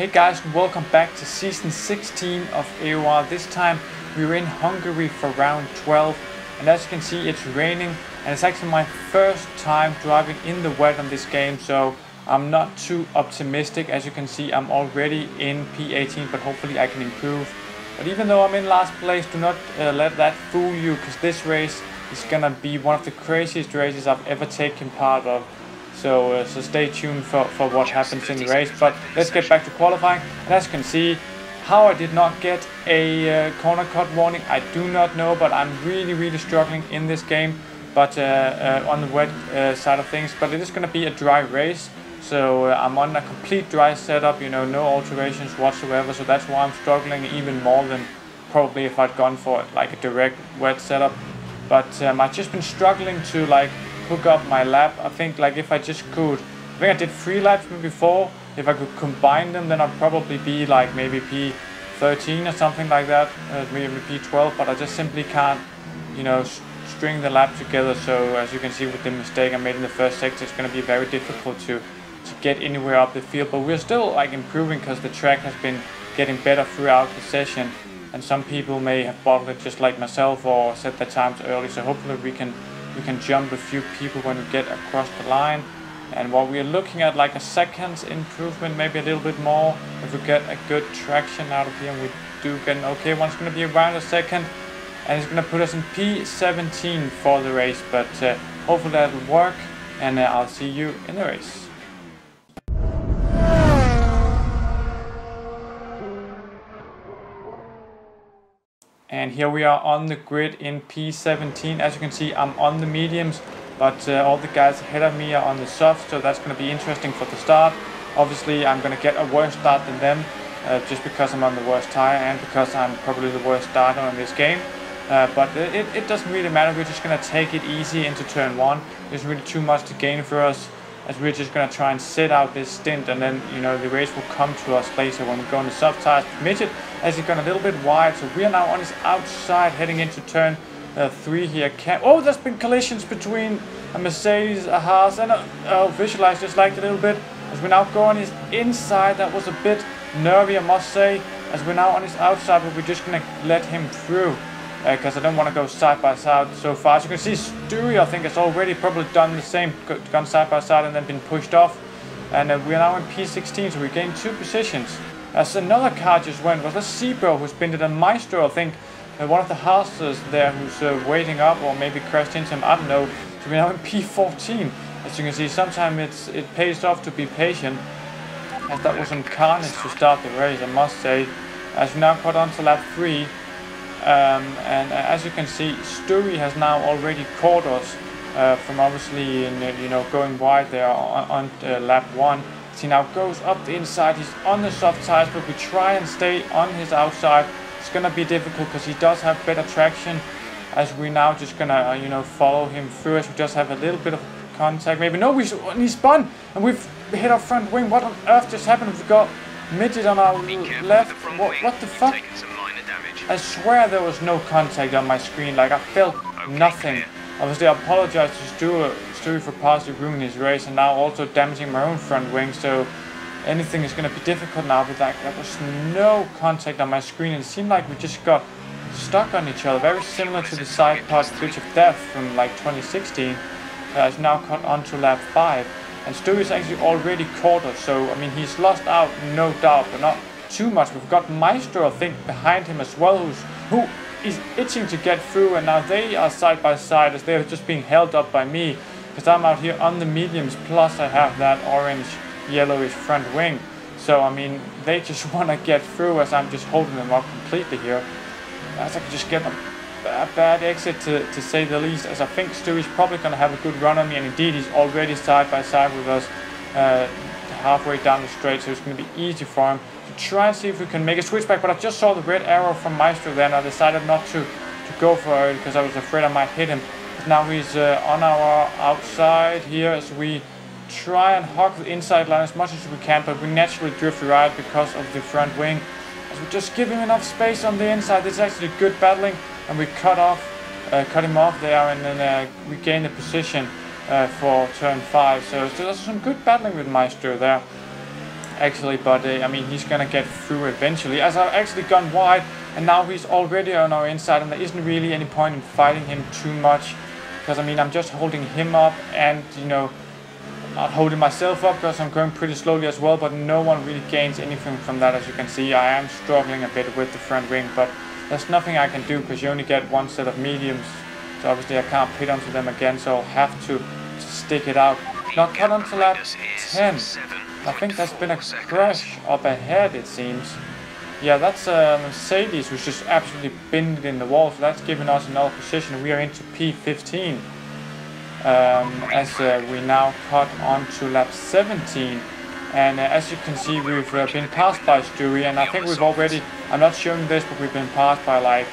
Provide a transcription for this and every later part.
Hey guys, welcome back to season 16 of AOR. This time we're in Hungary for round 12 and as you can see it's raining and it's actually my first time driving in the wet on this game so I'm not too optimistic. As you can see I'm already in P18 but hopefully I can improve. But even though I'm in last place, do not uh, let that fool you because this race is gonna be one of the craziest races I've ever taken part of. So, uh, so stay tuned for, for what happens in the race. But let's get back to qualifying. And as you can see, how I did not get a uh, corner cut warning, I do not know. But I'm really, really struggling in this game. But uh, uh on the wet uh, side of things, but it is going to be a dry race. So uh, I'm on a complete dry setup, you know, no alterations whatsoever. So that's why I'm struggling even more than probably if I'd gone for like a direct wet setup. But um, I've just been struggling to like hook up my lap. I think like if I just could, I think I did three laps before. If I could combine them, then I'd probably be like maybe P13 or something like that, uh, maybe P12. But I just simply can't, you know, string the lap together. So as you can see with the mistake I made in the first sector, it's going to be very difficult to to get anywhere up the field. But we're still like improving because the track has been getting better throughout the session. And some people may have bottled it just like myself or set their times early. So hopefully we can we can jump a few people when we get across the line. And what we're looking at like a second's improvement maybe a little bit more if we get a good traction out of here and we do get an okay one it's going to be around a second. And it's going to put us in P17 for the race but uh, hopefully that will work and uh, I'll see you in the race and here we are on the grid in P17 as you can see I'm on the mediums but uh, all the guys ahead of me are on the soft so that's going to be interesting for the start. Obviously I'm going to get a worse start than them uh, just because I'm on the worst tire and because I'm probably the worst starter in this game. Uh, but it, it doesn't really matter. We're just going to take it easy into turn one. There's really too much to gain for us as we're just going to try and sit out this stint and then you know the race will come to us later when we go on the soft tires midget as he's gone a little bit wide so we are now on his outside heading into turn uh, three here. Can oh there's been collisions between a Mercedes a Haas and a oh, visualize just like a little bit. As we're now going his inside that was a bit nervy I must say. As we're now on his outside but we're just gonna let him through because uh, I don't want to go side by side so far. As you can see, Stewie, I think, has already probably done the same, gone side by side and then been pushed off. And uh, we're now in P16, so we gained two positions. As another car just went, was a Sebro who's been to the Maestro, I think, uh, one of the Haases there who's uh, waiting up or maybe crashed into him, I don't know. So we're now in P14. As you can see, sometimes it's, it pays off to be patient. As that was some carnage to start the race, I must say. As we now got on to lap 3, um, and uh, as you can see, Stewie has now already caught us uh, from obviously in, you know going wide there on, on uh, lap one. He now goes up the inside. He's on the soft tires, but we try and stay on his outside. It's gonna be difficult because he does have better traction. As we're now just gonna uh, you know follow him through, as we just have a little bit of contact. Maybe no, we he spun and we've hit our front wing. What on earth just happened? We've got midget on our left. What, what the fuck? I swear there was no contact on my screen, like I felt nothing. Obviously I apologize to Stuart, Stuart for partially ruining his race and now also damaging my own front wing, so anything is going to be difficult now, but like, there was no contact on my screen. And it seemed like we just got stuck on each other, very similar to the side pod glitch of death from like 2016, uh, now cut onto lap 5. And Stewie's actually already caught us, so I mean he's lost out, no doubt, but not too much. We've got Maestro, I think, behind him as well, who's, who is itching to get through, and now they are side by side as they're just being held up by me, because I'm out here on the mediums, plus I have that orange, yellowish front wing. So, I mean, they just want to get through as I'm just holding them up completely here. As I can just get a, a bad exit, to, to say the least, as I think Stewie's probably going to have a good run on me, and indeed he's already side by side with us uh, halfway down the straight, so it's going to be easy for him try and see if we can make a switchback, but I just saw the red arrow from Maestro there and I decided not to, to go for it because I was afraid I might hit him. But now he's uh, on our outside here as we try and hog the inside line as much as we can, but we naturally drift right because of the front wing. As we just give him enough space on the inside, this is actually good battling, and we cut off, uh, cut him off there, and then uh, we gain the position uh, for turn 5. So, so there's some good battling with Maestro there actually, but uh, I mean, he's gonna get through eventually. As I've actually gone wide, and now he's already on our inside, and there isn't really any point in fighting him too much, because I mean, I'm just holding him up, and you know, not holding myself up because I'm going pretty slowly as well, but no one really gains anything from that, as you can see. I am struggling a bit with the front wing, but there's nothing I can do because you only get one set of mediums, so obviously I can't pit onto them again, so I'll have to stick it out. Not cut onto lap 10. I think there's been a crash up ahead, it seems. Yeah, that's a uh, Mercedes who's just absolutely bended in the wall, so that's given us another position. We are into P15 um, as uh, we now cut on to lap 17. And uh, as you can see, we've uh, been passed by Stewie, and I think we've already, I'm not showing this, but we've been passed by like,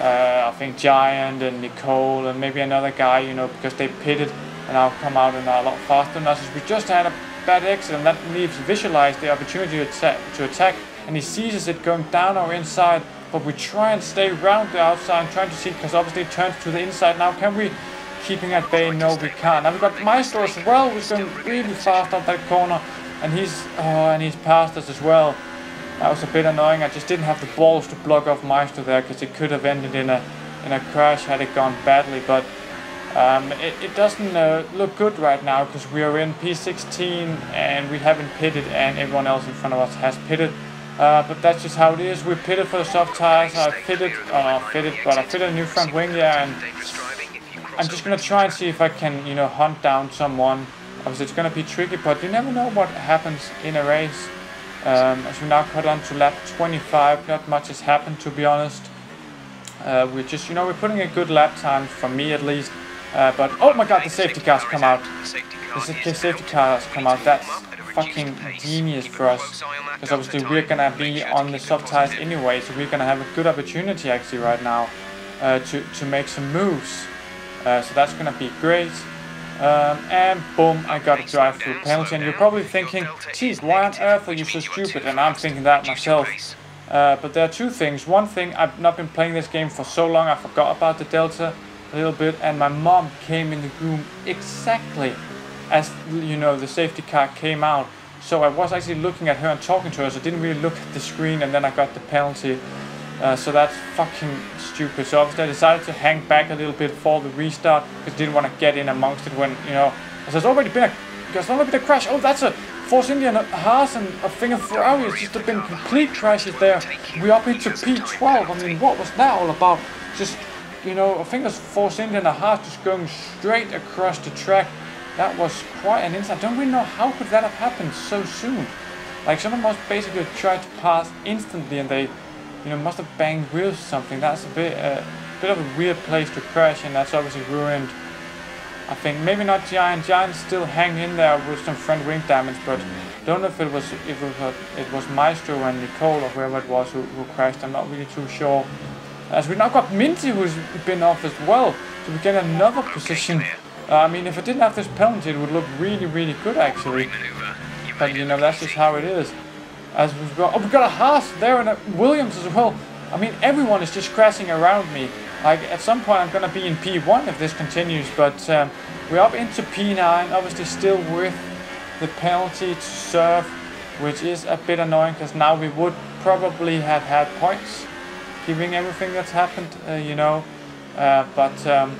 uh, I think Giant and Nicole and maybe another guy, you know, because they pitted and now come out and are a lot faster than us. We just had a bad exit and that leaves Visualize the opportunity to attack, to attack. And he seizes it going down our inside but we try and stay around the outside and trying to see because obviously it turns to the inside. Now can we keeping at bay? No we can't. And we've got Maestro as well who's going really fast up that corner and he's oh and he's past us as well. That was a bit annoying. I just didn't have the balls to block off Maestro there because it could have ended in a in a crash had it gone badly but um, it, it, doesn't uh, look good right now because we are in P16 and we haven't pitted and everyone else in front of us has pitted. Uh, but that's just how it is. We pitted for the soft tires. I fitted, uh, fitted, but I fitted a new front wing yeah, and I'm just gonna try and see if I can, you know, hunt down someone. Obviously, it's gonna be tricky, but you never know what happens in a race. Um, as we now cut on to lap 25, not much has happened to be honest. Uh, we're just, you know, we're putting a good lap time for me at least. Uh, but oh my god, the safety cars come out. The safety cars come out. That's fucking genius for us. Because obviously we're gonna be on the soft tires anyway, so we're gonna have a good opportunity actually right now uh, to, to make some moves. Uh, so that's gonna be great. Um, and boom, I got a drive-through penalty. And you're probably thinking, geez, why on earth are you so stupid? And I'm thinking that myself. Uh, but there are two things. One thing, I've not been playing this game for so long, I forgot about the Delta a little bit and my mom came in the room exactly as you know the safety car came out. So I was actually looking at her and talking to her so I didn't really look at the screen and then I got the penalty. Uh, so that's fucking stupid. So obviously I decided to hang back a little bit for the restart because didn't want to get in amongst it when you know there's already been a there's already been a crash. Oh that's a Force India and a Haas and a thing of Ferrari. It's just been complete crashes there. We're up into P12 I mean what was that all about? Just you know, I think it was and a half just going straight across the track. That was quite an insight. Don't we know how could that have happened so soon? Like someone must basically try to pass instantly and they, you know, must have banged wheels or something. That's a bit, uh, bit of a weird place to crash and that's obviously ruined. I think maybe not Giant. Giant still hang in there with some front wing damage, but don't know if it was if it was, it was Maestro and Nicole or whoever it was who, who crashed. I'm not really too sure. As we now got Minty who's been off as well. So we get another position. Uh, I mean, if it didn't have this penalty, it would look really, really good actually. But you know, that's just how it is. As we've got, oh, we've got a Haas there and a Williams as well. I mean, everyone is just crashing around me. Like, at some point I'm going to be in P1 if this continues, but um, we're up into P9, obviously still with the penalty to serve, which is a bit annoying because now we would probably have had points giving everything that's happened, uh, you know. Uh, but um,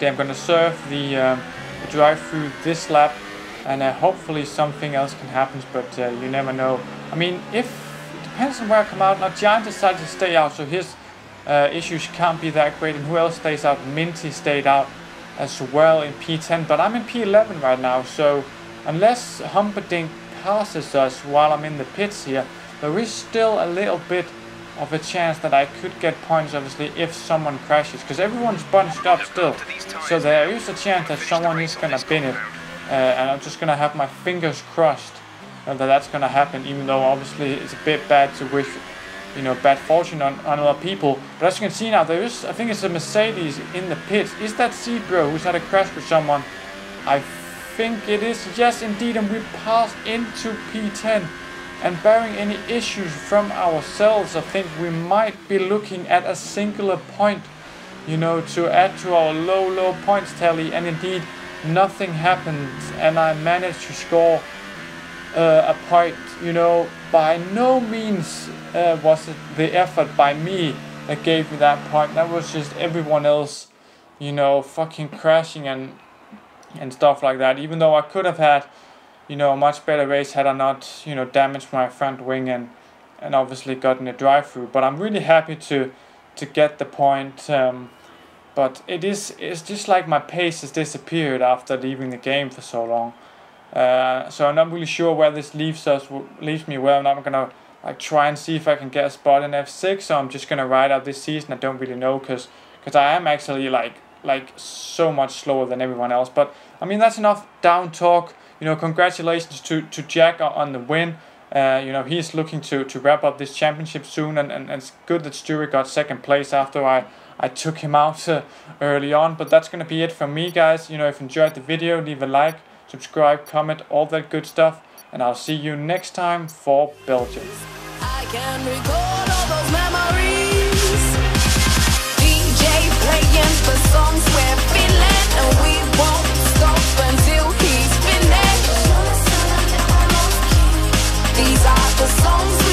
I'm to serve the, um, drive through this lap and uh, hopefully something else can happen, but uh, you never know. I mean, if it depends on where I come out. Now, Giant decided to stay out, so his uh, issues can't be that great. And who else stays out? Minty stayed out as well in P10, but I'm in P11 right now, so unless Humperdinck passes us while I'm in the pits here, there is still a little bit of a chance that I could get points obviously if someone crashes because everyone's bunched up still. so there is a chance that someone is gonna bin it uh, and I'm just gonna have my fingers crossed uh, that that's gonna happen even though obviously it's a bit bad to wish you know bad fortune on, on other people. But as you can see now there is I think it's a Mercedes in the pits. Is that Zebra who's had a crash with someone? I think it is. Yes indeed and we pass into P10 and bearing any issues from ourselves, I think we might be looking at a singular point, you know, to add to our low, low points tally. And indeed, nothing happens, and I managed to score uh, a point. You know, by no means uh, was it the effort by me that gave me that point. That was just everyone else, you know, fucking crashing and and stuff like that. Even though I could have had, you know, a much better race had I not, you know, damaged my front wing and and obviously gotten a drive through. But I'm really happy to to get the point. Um, but it is it's just like my pace has disappeared after leaving the game for so long. Uh, so I'm not really sure where this leaves us leaves me. Where I'm not gonna like try and see if I can get a spot in F6. So I'm just gonna ride out this season. I don't really know because because I am actually like like so much slower than everyone else. But I mean that's enough down talk you know, congratulations to, to Jack on the win. Uh, you know, he's looking to, to wrap up this championship soon, and, and, and it's good that Stewart got second place after I, I took him out uh, early on. But that's going to be it for me, guys. You know, if you enjoyed the video, leave a like, subscribe, comment, all that good stuff. And I'll see you next time for Belgium. DJ playing for songs we're feeling and we won't the songs